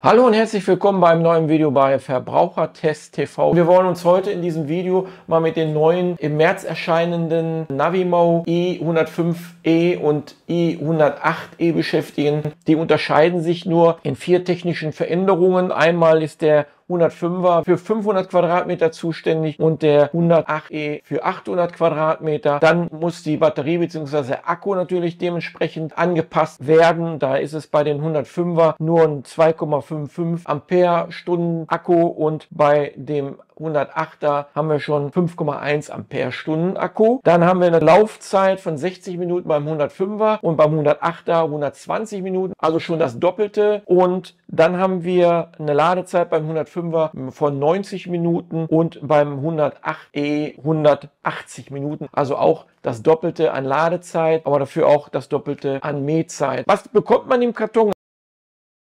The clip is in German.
Hallo und herzlich willkommen beim neuen Video bei Verbrauchertest TV. Wir wollen uns heute in diesem Video mal mit den neuen im März erscheinenden Navimo i105e und i108e beschäftigen. Die unterscheiden sich nur in vier technischen Veränderungen. Einmal ist der 105er für 500 Quadratmeter zuständig und der 108e für 800 Quadratmeter. Dann muss die Batterie bzw. Akku natürlich dementsprechend angepasst werden. Da ist es bei den 105er nur ein 2,55 Ampere Stunden Akku und bei dem 108er haben wir schon 5,1 Ampere Stunden Akku. Dann haben wir eine Laufzeit von 60 Minuten beim 105er und beim 108er 120 Minuten, also schon das Doppelte. Und dann haben wir eine Ladezeit beim 105er von 90 Minuten und beim 108e 180 Minuten, also auch das Doppelte an Ladezeit, aber dafür auch das Doppelte an Mähzeit. Was bekommt man im Karton?